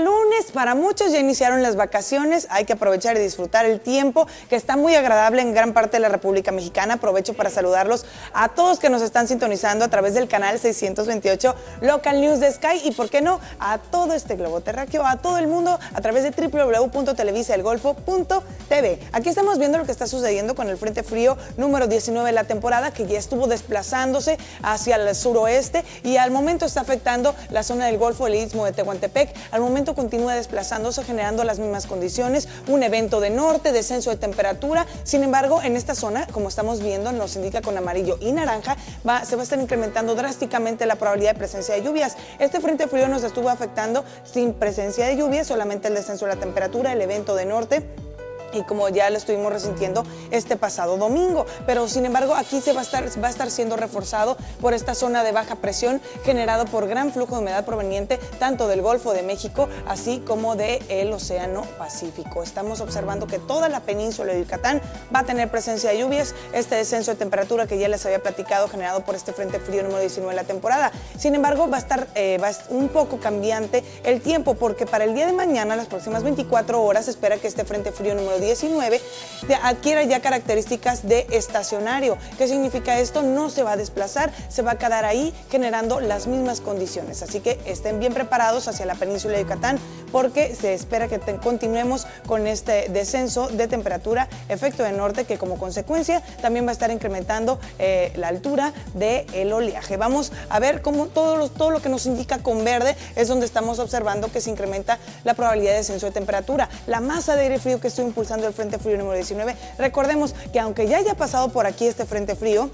Lunes, para muchos ya iniciaron las vacaciones, hay que aprovechar y disfrutar el tiempo que está muy agradable en gran parte de la República Mexicana. Aprovecho para saludarlos a todos que nos están sintonizando a través del canal 628 Local News de Sky y, por qué no, a todo este globo terráqueo, a todo el mundo a través de www.televisaelgolfo.tv. Aquí estamos viendo lo que está sucediendo con el Frente Frío número 19 de la temporada que ya estuvo desplazándose hacia el suroeste y al momento está afectando la zona del Golfo, el Istmo de Tehuantepec al momento continúa desplazándose, generando las mismas condiciones, un evento de norte, descenso de temperatura. Sin embargo, en esta zona, como estamos viendo, nos indica con amarillo y naranja, se va a estar incrementando drásticamente la probabilidad de presencia de lluvias. Este frente frío nos estuvo afectando sin presencia de lluvias, solamente el descenso de la temperatura, el evento de norte y como ya lo estuvimos resintiendo este pasado domingo. Pero sin embargo aquí se va a estar, va a estar siendo reforzado por esta zona de baja presión generado por gran flujo de humedad proveniente tanto del Golfo de México así como del Océano Pacífico. Estamos observando que toda la península de Yucatán va a tener presencia de lluvias, este descenso de temperatura que ya les había platicado generado por este frente frío número 19 de la temporada. Sin embargo va a estar eh, va a un poco cambiante el tiempo porque para el día de mañana, las próximas 24 horas, espera que este frente frío número 19 adquiera ya características de estacionario. ¿Qué significa esto? No se va a desplazar, se va a quedar ahí generando las mismas condiciones. Así que estén bien preparados hacia la península de Yucatán porque se espera que continuemos con este descenso de temperatura, efecto de norte, que como consecuencia también va a estar incrementando eh, la altura del oleaje. Vamos a ver cómo todo todo lo que nos indica con verde es donde estamos observando que se incrementa la probabilidad de descenso de temperatura. La masa de aire frío que estoy impulsando el Frente Frío número 19. Recordemos que aunque ya haya pasado por aquí este Frente Frío,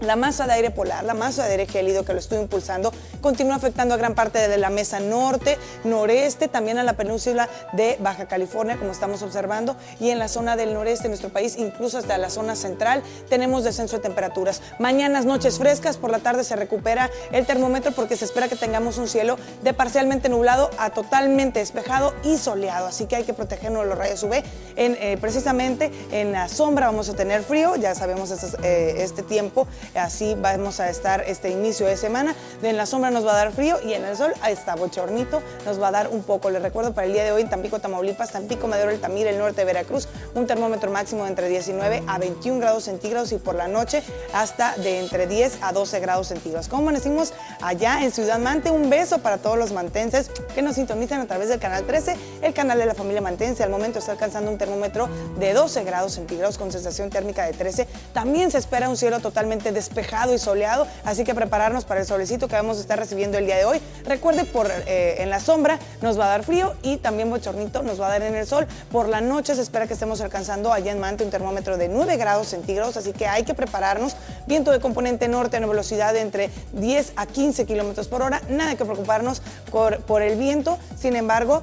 la masa de aire polar, la masa de aire gélido que lo estoy impulsando, continúa afectando a gran parte de la mesa norte, noreste, también a la península de Baja California, como estamos observando, y en la zona del noreste de nuestro país, incluso hasta la zona central, tenemos descenso de temperaturas. Mañanas, noches frescas, por la tarde se recupera el termómetro porque se espera que tengamos un cielo de parcialmente nublado a totalmente despejado y soleado, así que hay que protegernos de los rayos UV. En, eh, precisamente en la sombra vamos a tener frío, ya sabemos eh, este tiempo Así vamos a estar este inicio de semana. En la sombra nos va a dar frío y en el sol está bochornito, nos va a dar un poco. Les recuerdo para el día de hoy en Tampico, Tamaulipas, Tampico, Madero, El Tamir, el norte de Veracruz, un termómetro máximo de entre 19 a 21 grados centígrados y por la noche hasta de entre 10 a 12 grados centígrados. Como decimos allá en Ciudad Mante, un beso para todos los mantenses que nos sintonizan a través del canal 13, el canal de la familia mantense. Al momento está alcanzando un termómetro de 12 grados centígrados con sensación térmica de 13. También se espera un cielo totalmente despejado y soleado, así que prepararnos para el solecito que vamos a estar recibiendo el día de hoy. Recuerde, por, eh, en la sombra nos va a dar frío y también bochornito nos va a dar en el sol. Por la noche se espera que estemos alcanzando allá en Mante un termómetro de 9 grados centígrados, así que hay que prepararnos. Viento de componente norte en velocidad de entre 10 a 15 kilómetros por hora, nada que preocuparnos por, por el viento, sin embargo,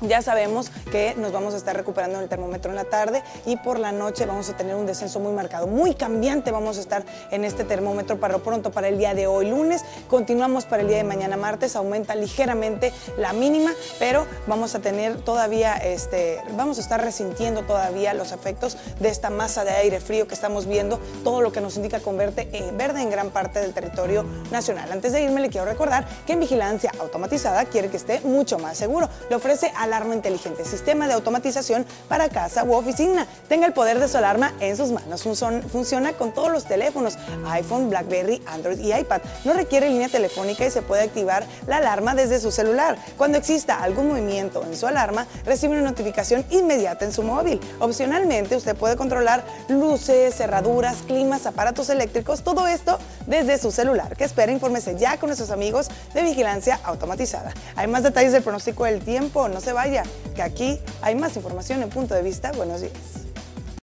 ya sabemos que nos vamos a estar recuperando en el termómetro en la tarde y por la noche vamos a tener un descenso muy marcado, muy cambiante vamos a estar en este termómetro para lo pronto para el día de hoy lunes. Continuamos para el día de mañana martes, aumenta ligeramente la mínima, pero vamos a tener todavía, este, vamos a estar resintiendo todavía los efectos de esta masa de aire frío que estamos viendo, todo lo que nos indica con verde, eh, verde en gran parte del territorio nacional. Antes de irme le quiero recordar que en vigilancia automatizada quiere que esté mucho más seguro. Le ofrece alarma inteligente, sistema de automatización para casa u oficina. Tenga el poder de su alarma en sus manos. Funciona con todos los teléfonos, iPhone, BlackBerry, Android y iPad. No requiere línea telefónica y se puede activar la alarma desde su celular. Cuando exista algún movimiento en su alarma, recibe una notificación inmediata en su móvil. Opcionalmente, usted puede controlar luces, cerraduras, climas, aparatos eléctricos, todo esto desde su celular. ¿Qué espera? Infórmese ya con nuestros amigos de Vigilancia Automatizada. Hay más detalles del pronóstico del tiempo, no se vaya, que aquí hay más información en punto de vista. Buenos días.